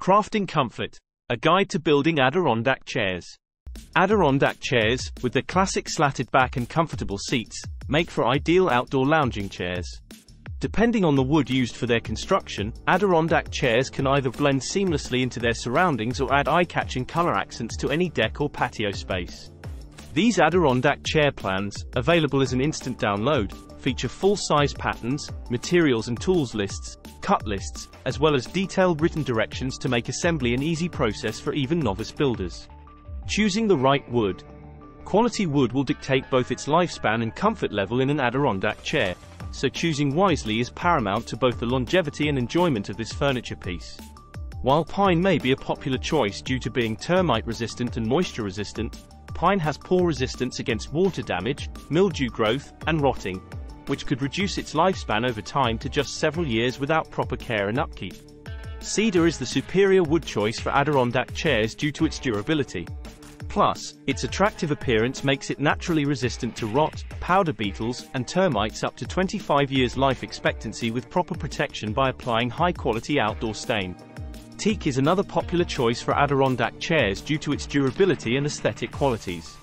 Crafting Comfort, a guide to building Adirondack chairs. Adirondack chairs, with their classic slatted back and comfortable seats, make for ideal outdoor lounging chairs. Depending on the wood used for their construction, Adirondack chairs can either blend seamlessly into their surroundings or add eye-catching color accents to any deck or patio space. These Adirondack chair plans, available as an instant download, feature full-size patterns, materials and tools lists, cut lists, as well as detailed written directions to make assembly an easy process for even novice builders. Choosing the right wood. Quality wood will dictate both its lifespan and comfort level in an Adirondack chair, so choosing wisely is paramount to both the longevity and enjoyment of this furniture piece. While pine may be a popular choice due to being termite resistant and moisture resistant, pine has poor resistance against water damage, mildew growth, and rotting, which could reduce its lifespan over time to just several years without proper care and upkeep. Cedar is the superior wood choice for Adirondack chairs due to its durability. Plus, its attractive appearance makes it naturally resistant to rot, powder beetles, and termites up to 25 years life expectancy with proper protection by applying high-quality outdoor stain. Teak is another popular choice for Adirondack chairs due to its durability and aesthetic qualities.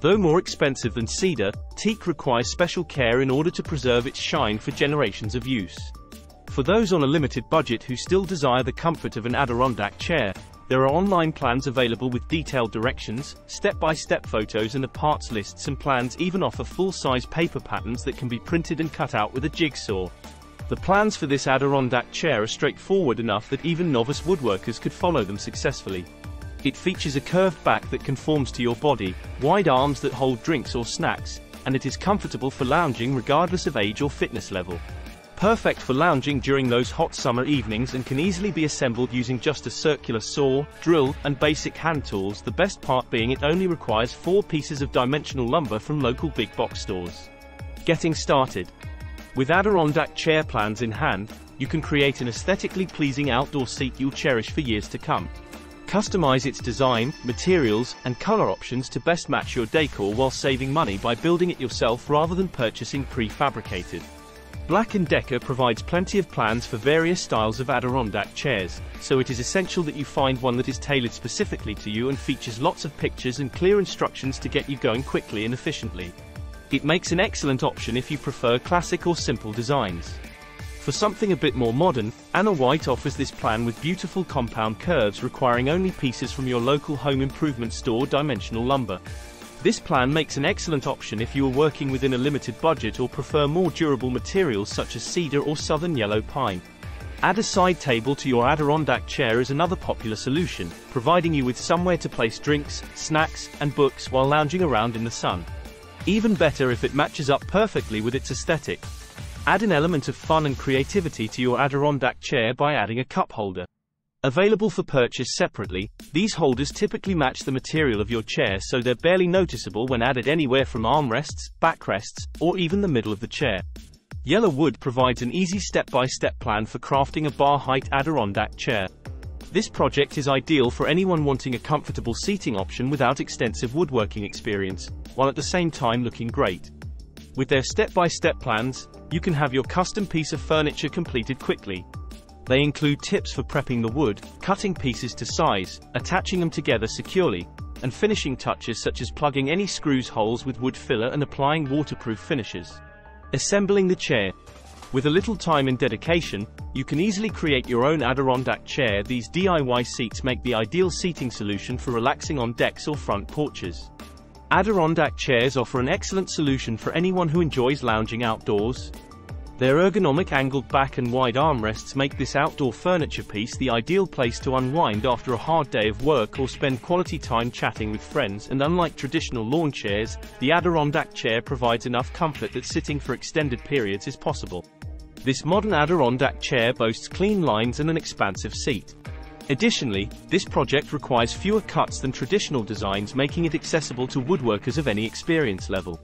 Though more expensive than cedar, teak requires special care in order to preserve its shine for generations of use. For those on a limited budget who still desire the comfort of an Adirondack chair, there are online plans available with detailed directions, step-by-step -step photos and the parts lists and plans even offer full-size paper patterns that can be printed and cut out with a jigsaw. The plans for this Adirondack chair are straightforward enough that even novice woodworkers could follow them successfully. It features a curved back that conforms to your body, wide arms that hold drinks or snacks, and it is comfortable for lounging regardless of age or fitness level. Perfect for lounging during those hot summer evenings and can easily be assembled using just a circular saw, drill, and basic hand tools the best part being it only requires four pieces of dimensional lumber from local big box stores. Getting started. With Adirondack chair plans in hand, you can create an aesthetically pleasing outdoor seat you'll cherish for years to come. Customize its design, materials, and color options to best match your decor while saving money by building it yourself rather than purchasing prefabricated. Black & Decker provides plenty of plans for various styles of Adirondack chairs, so it is essential that you find one that is tailored specifically to you and features lots of pictures and clear instructions to get you going quickly and efficiently. It makes an excellent option if you prefer classic or simple designs. For something a bit more modern, Ana White offers this plan with beautiful compound curves requiring only pieces from your local home improvement store dimensional lumber. This plan makes an excellent option if you are working within a limited budget or prefer more durable materials such as cedar or southern yellow pine. Add a side table to your Adirondack chair is another popular solution, providing you with somewhere to place drinks, snacks, and books while lounging around in the sun. Even better if it matches up perfectly with its aesthetic. Add an element of fun and creativity to your Adirondack chair by adding a cup holder. Available for purchase separately, these holders typically match the material of your chair so they're barely noticeable when added anywhere from armrests, backrests, or even the middle of the chair. Yellow Wood provides an easy step-by-step -step plan for crafting a bar-height Adirondack chair. This project is ideal for anyone wanting a comfortable seating option without extensive woodworking experience, while at the same time looking great. With their step-by-step -step plans, you can have your custom piece of furniture completed quickly, they include tips for prepping the wood, cutting pieces to size, attaching them together securely, and finishing touches such as plugging any screws holes with wood filler and applying waterproof finishes. Assembling the chair. With a little time and dedication, you can easily create your own Adirondack chair. These DIY seats make the ideal seating solution for relaxing on decks or front porches. Adirondack chairs offer an excellent solution for anyone who enjoys lounging outdoors, their ergonomic angled back and wide armrests make this outdoor furniture piece the ideal place to unwind after a hard day of work or spend quality time chatting with friends and unlike traditional lawn chairs, the Adirondack chair provides enough comfort that sitting for extended periods is possible. This modern Adirondack chair boasts clean lines and an expansive seat. Additionally, this project requires fewer cuts than traditional designs making it accessible to woodworkers of any experience level.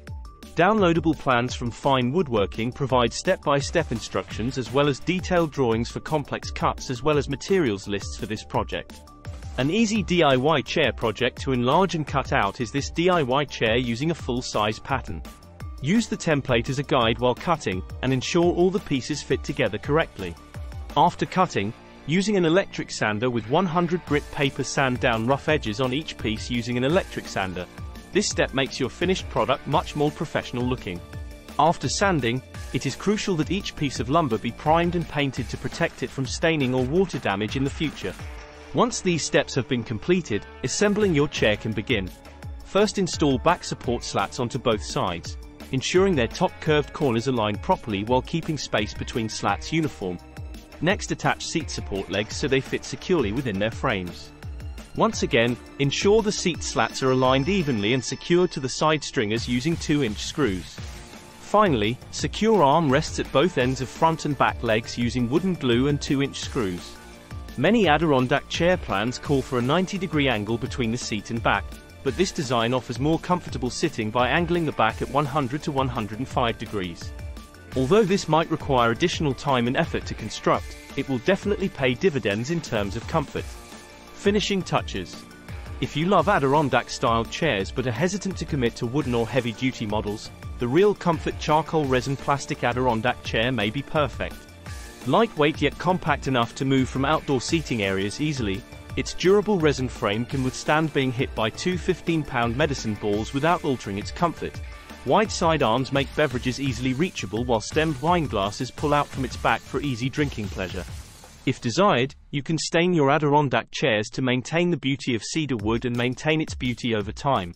Downloadable plans from Fine Woodworking provide step-by-step -step instructions as well as detailed drawings for complex cuts as well as materials lists for this project. An easy DIY chair project to enlarge and cut out is this DIY chair using a full-size pattern. Use the template as a guide while cutting, and ensure all the pieces fit together correctly. After cutting, Using an electric sander with 100 grit paper sand down rough edges on each piece using an electric sander. This step makes your finished product much more professional looking. After sanding, it is crucial that each piece of lumber be primed and painted to protect it from staining or water damage in the future. Once these steps have been completed, assembling your chair can begin. First install back support slats onto both sides, ensuring their top curved corners align properly while keeping space between slats uniform. Next attach seat support legs so they fit securely within their frames. Once again, ensure the seat slats are aligned evenly and secured to the side stringers using 2-inch screws. Finally, secure arm rests at both ends of front and back legs using wooden glue and 2-inch screws. Many Adirondack chair plans call for a 90-degree angle between the seat and back, but this design offers more comfortable sitting by angling the back at 100 to 105 degrees. Although this might require additional time and effort to construct, it will definitely pay dividends in terms of comfort. Finishing touches. If you love Adirondack-styled chairs but are hesitant to commit to wooden or heavy-duty models, the Real Comfort Charcoal Resin Plastic Adirondack chair may be perfect. Lightweight yet compact enough to move from outdoor seating areas easily, its durable resin frame can withstand being hit by two 15-pound medicine balls without altering its comfort. Wide side arms make beverages easily reachable while stemmed wine glasses pull out from its back for easy drinking pleasure. If desired, you can stain your Adirondack chairs to maintain the beauty of cedar wood and maintain its beauty over time.